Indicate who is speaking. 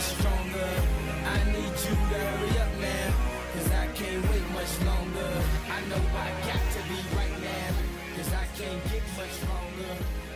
Speaker 1: stronger. I need you to can't get much longer.